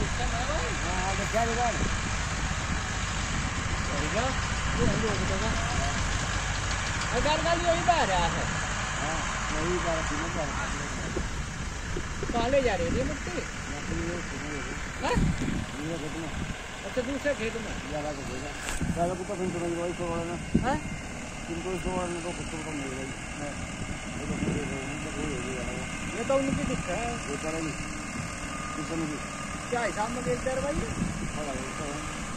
System है भाई हाँ तो क्या बिगाड़ रहेगा ये हम लोग बताओ अगर गल यही बह रहा है हाँ वही बात है ना बात काले जा रही है मिट्टी हाँ? ये कितना अच्छा दूसरे खेत में ज़्यादा तो देगा ज़्यादा को तो फिर तुम्हें वही सो वाला ना हाँ? किनको सो वाला तो कुछ तो मिल गई ये तो तो तो उनकी दिक्कत है ये करेंगे किसी ने भी क्या हिसाब में बेचते भाई? खड़ा है।